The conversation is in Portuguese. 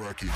crack it.